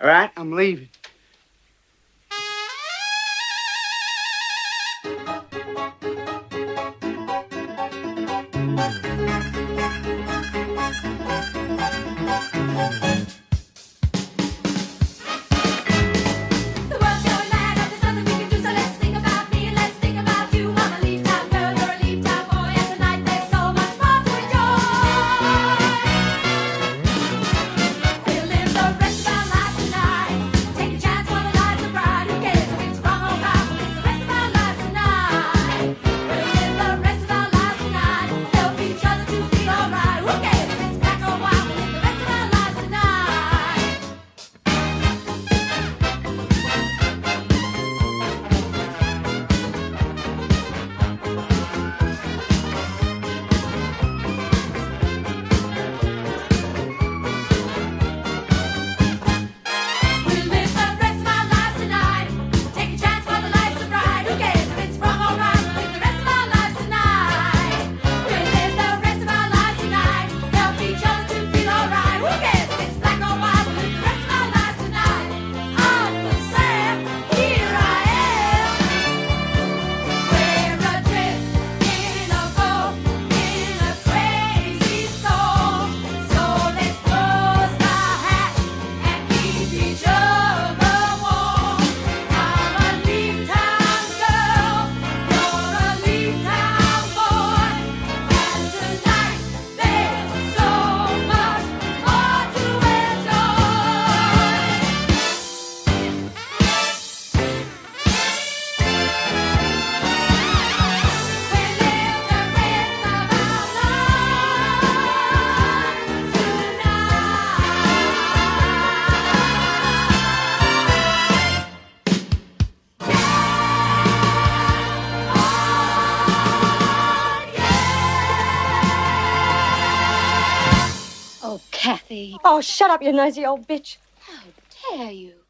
All right? I'm leaving. Kathy. Oh, shut up, you noisy old bitch. How dare you?